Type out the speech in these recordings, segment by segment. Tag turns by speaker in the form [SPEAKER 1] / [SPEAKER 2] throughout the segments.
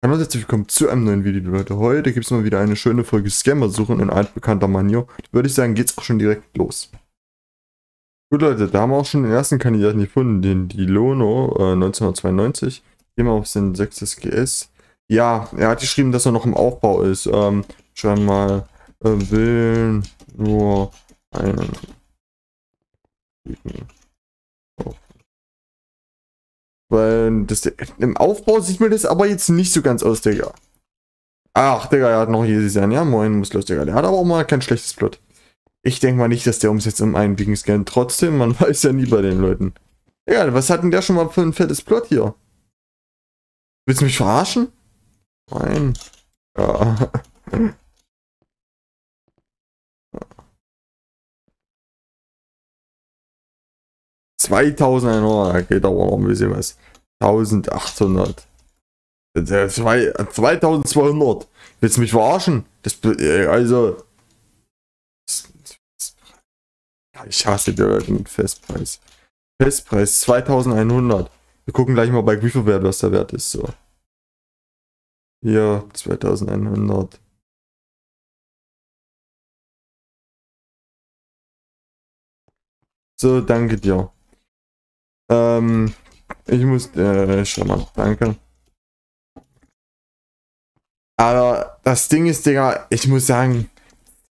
[SPEAKER 1] Hallo und herzlich willkommen zu einem neuen Video, Leute. Heute gibt es mal wieder eine schöne Folge Scammer suchen in altbekannter Manier. Würde ich sagen, geht's auch schon direkt los. Gut, Leute, da haben wir auch schon den ersten Kandidaten gefunden, den Dilono äh, 1992. Gehen wir auf sein 6. GS. Ja, er hat geschrieben, dass er noch im Aufbau ist. Ähm, schreiben mal, äh, will nur einen weil das, im Aufbau sieht mir das aber jetzt nicht so ganz aus, Digga. Ach, Digga, er hat noch hier sein. Ja, moin, muss los, Digga. Der hat aber auch mal kein schlechtes Plot. Ich denke mal nicht, dass der umsetzt um einen Wiegen scannt. Trotzdem, man weiß ja nie bei den Leuten. Egal, was hat denn der schon mal für ein fettes Plot hier? Willst du mich verarschen? Nein. Ja. 2100, da geht aber noch ein bisschen was. 1800. 2200. Willst du mich verarschen? Das, äh, also. Ich hasse die Leute mit Festpreis. Festpreis 2100. Wir gucken gleich mal bei Grieferwert, was der Wert ist. So. Hier, 2100. So, danke dir. Ähm, ich muss, äh, schon mal, danke. Aber das Ding ist, Digga, ich muss sagen,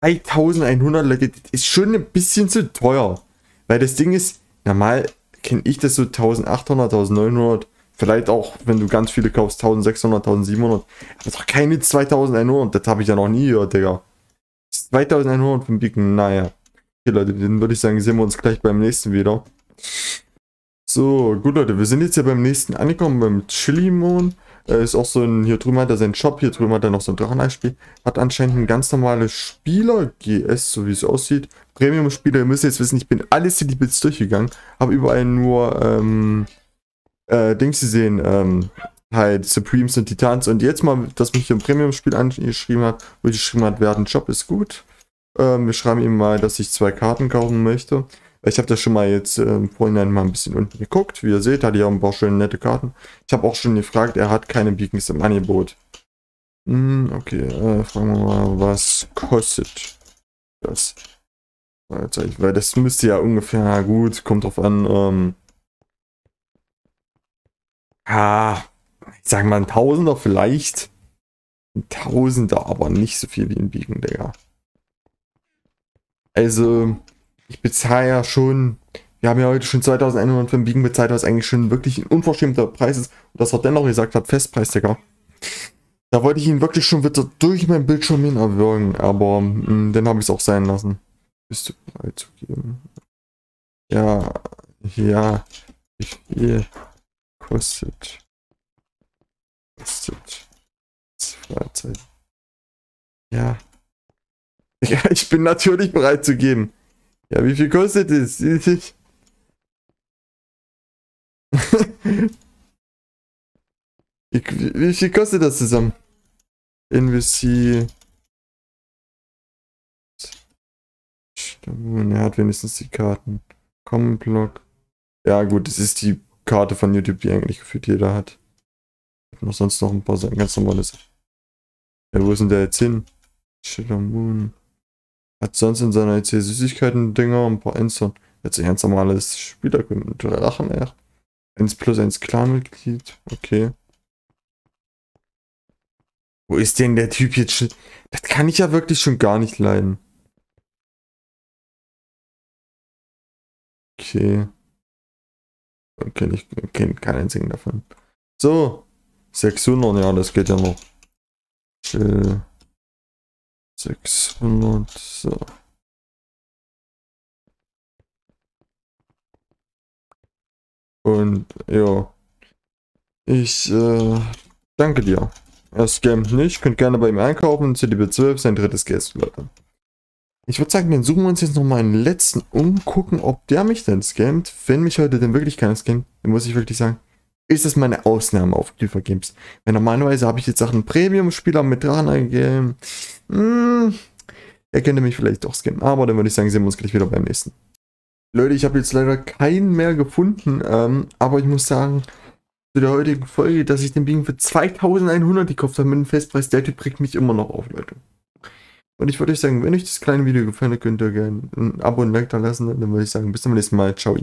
[SPEAKER 1] 3100 Leute, das ist schon ein bisschen zu teuer. Weil das Ding ist, normal kenne ich das so 1800, 1900, vielleicht auch, wenn du ganz viele kaufst, 1600, 1700, aber doch keine 2100, das habe ich ja noch nie gehört, Digga. 2100 vom Beacon, naja. Okay, Leute, dann würde ich sagen, sehen wir uns gleich beim nächsten wieder. So, gut Leute, wir sind jetzt ja beim nächsten angekommen, beim Chili-Mon. Äh, ist auch so ein, hier drüben hat er seinen Shop, hier drüben hat er noch so ein Drachenei-Spiel. Hat anscheinend ein ganz normales Spieler-GS, so wie es aussieht. Premium-Spieler, ihr müsst jetzt wissen, ich bin alles die Bits durchgegangen. Habe überall nur, ähm, äh, Dings gesehen, ähm, halt Supremes und Titans. Und jetzt mal, dass mich hier ein Premium-Spiel angeschrieben hat, wo ich geschrieben hat, wer hat einen Job, ist gut. Ähm, wir schreiben ihm mal, dass ich zwei Karten kaufen möchte. Ich habe das schon mal jetzt äh, vorhin mal ein bisschen unten geguckt. Wie ihr seht, hat er auch ein paar schöne nette Karten. Ich habe auch schon gefragt, er hat keine Beacons im Angebot. Hm, okay, äh, fragen wir mal, was kostet das? Weil das müsste ja ungefähr, na gut, kommt drauf an, ähm, ah, ich sag mal ein Tausender vielleicht. Ein Tausender, aber nicht so viel wie ein Beacon, Digga. Also, ich bezahle ja schon, wir haben ja heute schon 2100 für ein Biegen bezahlt, was eigentlich schon wirklich ein unverschämter Preis ist. Und dass er dennoch gesagt hat, Festpreis, Digga. Da wollte ich ihn wirklich schon wieder durch mein Bildschirm hin erwürgen, aber mh, hm, dann habe ich es auch sein lassen. Bist du bereit zu geben? Ja, ja, wie viel kostet? Kostet Freizeit. Ja. Ja, ich bin natürlich bereit zu geben. Ja, wie viel kostet es? wie viel kostet das zusammen? Investi. Er hat wenigstens die Karten. Block. Ja gut, das ist die Karte von YouTube, die eigentlich gefühlt jeder hat. Noch sonst noch ein paar Sachen, ganz normales. Ja, wo ist denn der jetzt hin? Shiller Moon. Hat sonst in seiner EC Süßigkeiten-Dinger ein paar Insta. Jetzt ein ganz normales Spielergrund oder Lachen, er. 1 plus 1 Clan-Mitglied. Okay. Wo ist denn der Typ jetzt schon? Das kann ich ja wirklich schon gar nicht leiden. Okay. Okay, ich kenne keinen einzigen davon. So. 600, ja, das geht ja noch. Chill. 600, so. Und ja, ich äh, danke dir. Er scammt nicht, könnt gerne bei ihm einkaufen, CDB 12, sein drittes Guest, Leute. Ich würde sagen, dann suchen wir uns jetzt nochmal einen letzten um, gucken, ob der mich denn scammt. Wenn mich heute denn wirklich keiner scammt, dann muss ich wirklich sagen, ist das meine Ausnahme auf Clipper Games. Weil normalerweise habe ich jetzt Sachen Premium-Spieler mit dran eingegeben. Hm, er könnte mich vielleicht doch scammen. Aber dann würde ich sagen, sehen wir uns gleich wieder beim nächsten. Leute, ich habe jetzt leider keinen mehr gefunden. Ähm, aber ich muss sagen, zu der heutigen Folge, dass ich den Ding für 2100 gekauft habe mit dem Festpreis. Der Typ bringt mich immer noch auf, Leute. Und ich würde euch sagen, wenn euch das kleine Video gefallen hat, könnt ihr gerne ein Abo und ein Like da lassen. Dann würde ich sagen, bis zum nächsten Mal. Ciao.